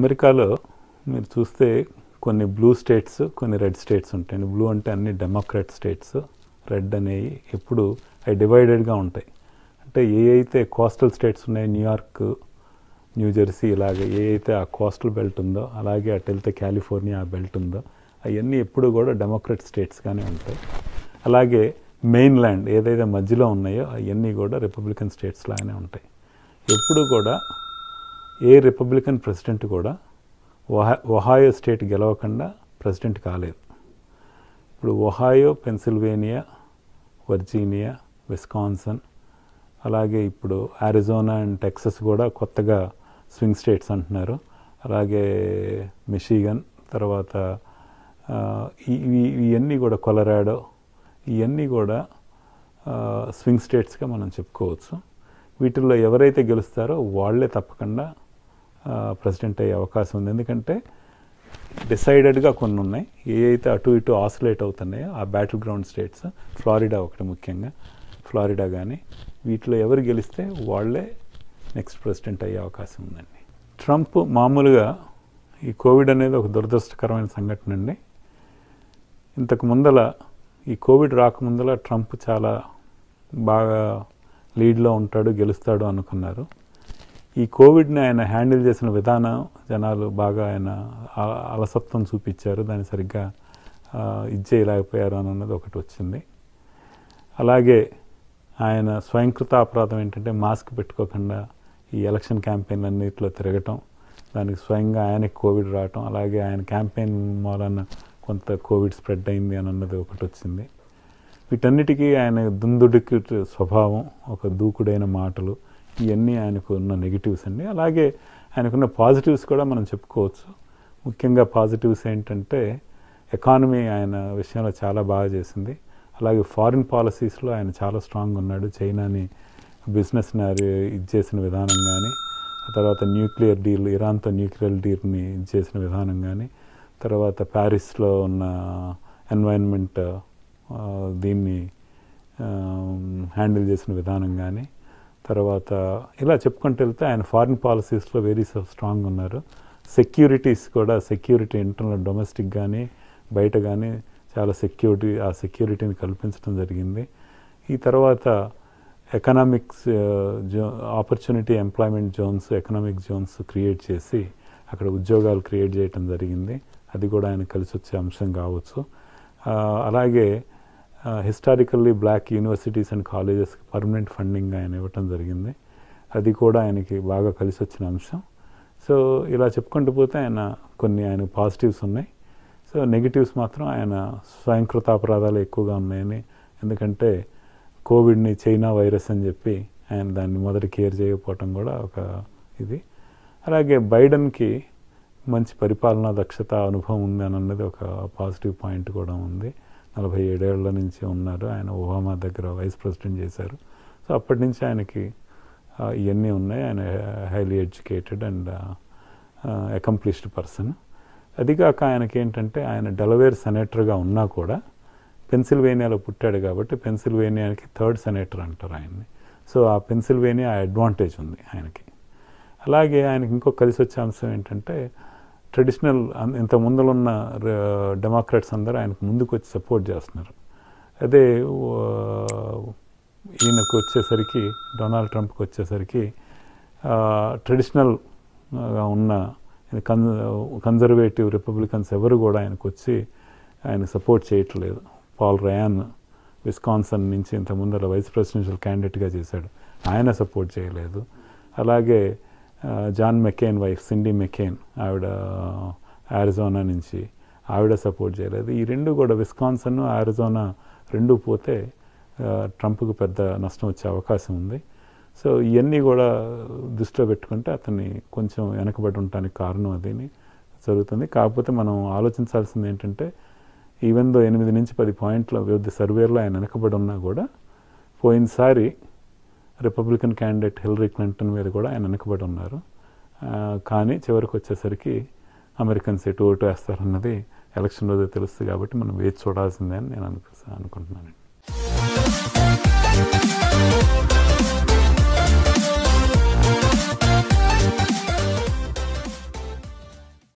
అమెరికాలో మీరు చూస్తే కొన్ని బ్లూ స్టేట్స్ కొన్ని రెడ్ స్టేట్స్ ఉంటాయి బ్లూ అంటే అన్ని డెమోక్రాట్ స్టేట్స్ రెడ్ అనేవి ఎప్పుడు అవి డివైడెడ్గా ఉంటాయి. అంటే ఏ అయితే కోస్టల్ స్టేట్స్ ఉన్నాయో న్యూయార్క్ న్యూ జెర్సీ ఇలాగే ఏ అయితే ఆ కోస్టల్ బెల్ట్ ఉందో అలాగే అటు వెళ్తే కాలిఫోర్నియా ఆ బెల్ట్ ఉందో అవన్నీ ఎప్పుడు కూడా డెమోక్రాట్ స్టేట్స్గానే ఉంటాయి. అలాగే మెయిన్ ల్యాండ్ ఏదైతే మధ్యలో ఉన్నాయో అవన్నీ కూడా రిపబ్లికన్ స్టేట్స్ లాగానే ఉంటాయి. ఎప్పుడు కూడా ఏ రిపబ్లికన్ ప్రెసిడెంట్ కూడా ఒహా ఒహాయో స్టేట్ గెలవకుండా ప్రెసిడెంట్ కాలేదు. ఇప్పుడు ఒహాయో పెన్సిల్వేనియా వర్జీనియా విస్కాన్సన్ అలాగే ఇప్పుడు అరిజోనా అండ్ టెక్సస్ కూడా కొత్తగా స్వింగ్ స్టేట్స్ అంటున్నారు. అలాగే మిషిగన్ తర్వాత ఇవన్నీ కూడా కొలరాడో ఇవన్నీ కూడా స్వింగ్ స్టేట్స్గా మనం చెప్పుకోవచ్చు. వీటిల్లో ఎవరైతే గెలుస్తారో వాళ్ళే తప్పకుండా ప్రెసిడెంట్ అయ్యే అవకాశం ఉంది. ఎందుకంటే డిసైడెడ్గా కొన్ని ఉన్నాయి ఏ అయితే అటు ఇటు ఆసిలేట్ అవుతున్నాయో ఆ బ్యాటిల్ గ్రౌండ్ స్టేట్స్ ఫ్లారిడా ఒకటి ముఖ్యంగా ఫ్లారిడా కానీ వీటిలో ఎవరు గెలిస్తే వాళ్ళే నెక్స్ట్ ప్రెసిడెంట్ అయ్యే అవకాశం ఉందండి. ట్రంప్ మామూలుగా ఈ కోవిడ్ అనేది ఒక దురదృష్టకరమైన సంఘటన అండి. ఇంతకు ముందల ఈ కోవిడ్ రాకముందల ట్రంప్ చాలా బాగా లీడ్లో ఉంటాడు గెలుస్తాడు అనుకున్నారు. ఈ కోవిడ్ని ఆయన హ్యాండిల్ చేసిన విధానం జనాలు బాగా ఆయన అలసత్వం చూపించారు. దాన్ని సరిగ్గా ఆ, ఇది చేయలేకపోయారు అని అన్నది ఒకటి వచ్చింది. అలాగే ఆయన స్వయంకృత అపరాధం ఏంటంటే మాస్క్ పెట్టుకోకుండా ఈ ఎలక్షన్ క్యాంపెయిన్ అన్నింటిలో తిరగటం దానికి స్వయంగా ఆయనకి కోవిడ్ రావటం అలాగే ఆయన క్యాంపెయిన్ మూలన కొంత కోవిడ్ స్ప్రెడ్ అయింది అని అన్నది ఒకటి వచ్చింది. వీటన్నిటికీ ఆయన దుందుడికి స్వభావం ఒక దూకుడైన మాటలు ఇవన్నీ ఆయనకు ఉన్న నెగిటివ్స్ అండి. అలాగే ఆయనకున్న పాజిటివ్స్ కూడా మనం చెప్పుకోవచ్చు. ముఖ్యంగా పాజిటివ్స్ ఏంటంటే ఎకానమీ ఆయన విషయంలో చాలా బాగా చేసింది. అలాగే ఫారిన్ పాలసీస్లో ఆయన చాలా స్ట్రాంగ్ ఉన్నాడు. చైనాని బిజినెస్ ఇది చేసిన విధానం కానీ తర్వాత న్యూక్లియర్ డీల్ ఇరాన్తో న్యూక్లియర్ డీల్ని ఇది చేసిన విధానం కానీ తర్వాత ప్యారిస్లో ఉన్న ఎన్వైరన్మెంట్ దీన్ని హ్యాండిల్ చేసిన విధానం కానీ తర్వాత ఇలా చెప్పుకుంటూ వెళ్తే ఆయన ఫారిన్ పాలసీస్లో వెరీ స్ట్రాంగ్ ఉన్నారు. సెక్యూరిటీస్ కూడా సెక్యూరిటీ ఇంటర్నల్ డొమెస్టిక్ కానీ బయట కానీ చాలా సెక్యూరిటీ ఆ సెక్యూరిటీని కల్పించడం జరిగింది. ఈ తర్వాత ఎకనామిక్స్ జో opportunity employment zones economic zones create చేసి అక్కడ ఉద్యోగాలు క్రియేట్ చేయటం జరిగింది. అది కూడా ఆయన కలిసి వచ్చే అంశం కావచ్చు. అలాగే హిస్టారికల్లీ బ్లాక్ యూనివర్సిటీస్ అండ్ కాలేజెస్కి పర్మనెంట్ ఫండింగ్ ఆయన ఇవ్వటం జరిగింది. అది కూడా ఆయనకి బాగా కలిసి వచ్చిన అంశం. సో ఇలా చెప్పుకుంటూ పోతే ఆయన కొన్ని ఆయన పాజిటివ్స్ ఉన్నాయి. సో నెగిటివ్స్ మాత్రం ఆయన స్వయంకృత అపరాధాలు ఎక్కువగా ఉన్నాయని. ఎందుకంటే కోవిడ్ని చైనా వైరస్ అని చెప్పి ఆయన దాన్ని మొదటి కేర్ చేయకపోవటం కూడా ఒక ఇది. అలాగే బైడెన్కి మంచి పరిపాలనా దక్షత అనుభవం ఉంది అన్నది ఒక పాజిటివ్ పాయింట్ కూడా ఉంది. నలభై ఏడేళ్ళ నుంచి ఉన్నారు. ఆయన ఒబామా దగ్గర వైస్ ప్రెసిడెంట్ చేశారు. సో అప్పటి నుంచి ఆయనకి ఇవన్నీ ఉన్నాయి. ఆయన highly educated and accomplished person అది కాక ఆయనకి ఏంటంటే ఆయన డెలవేర్ సెనేటర్గా ఉన్నా కూడా పెన్సిల్వేనియాలో పుట్టాడు కాబట్టి పెన్సిల్వేనియాకి థర్డ్ సెనేటర్ అంటారు ఆయన్ని. సో ఆ పెన్సిల్వేనియా అడ్వాంటేజ్ ఉంది ఆయనకి. అలాగే ఆయనకి ఇంకో కలిసి వచ్చే అంశం ఏంటంటే ట్రెడిషనల్ ఇంత ముందులున్న డెమోక్రాట్స్ అందరూ ఆయనకు ముందుకు వచ్చి సపోర్ట్ చేస్తున్నారు. అదే ఈయనకు వచ్చేసరికి డొనాల్డ్ ట్రంప్కి వచ్చేసరికి ట్రెడిషనల్గా ఉన్న కన్ కన్జర్వేటివ్ రిపబ్లికన్స్ ఎవరు కూడా ఆయనకు వచ్చి ఆయన సపోర్ట్ చేయట్లేదు. పాల్ రయాన్ విస్కాన్సన్ నుంచి ఇంత ముందర వైస్ ప్రెసిడెన్షియల్ క్యాండిడేట్గా చేశాడు. ఆయన సపోర్ట్ చేయలేదు. అలాగే John McCain wife Cindy McCain ఆవిడ ఆరిజోనా నుంచి ఆవిడ సపోర్ట్ చేయలేదు. ఈ రెండు కూడా విస్కాన్సన్ ఆరిజోనా రెండు పోతే ట్రంప్కు పెద్ద నష్టం వచ్చే అవకాశం ఉంది. సో ఇవన్నీ కూడా దృష్టిలో పెట్టుకుంటే అతన్ని కొంచెం వెనకబడి ఉండటానికి కారణం అదిని జరుగుతుంది. కాకపోతే మనం ఆలోచించాల్సింది ఏంటంటే ఈవెన్ దో ఎనిమిది నుంచి పది పాయింట్ల వివిధ సర్వేలో ఆయన వెనకబడి ఉన్నా కూడా పోయినసారి రిపబ్లికన్ క్యాండిడేట్ హిల్లరీ క్లింటన్ మీద కూడా ఆయన వెనకబడి ఉన్నారు. కానీ చివరికి వచ్చేసరికి అమెరికన్స్ ఎటు ఓటు వేస్తారన్నది ఎలక్షన్ రోజే తెలుస్తుంది కాబట్టి మనం వేచి చూడాల్సిందే అని నేను అనిపిస్తాను అనుకుంటున్నాను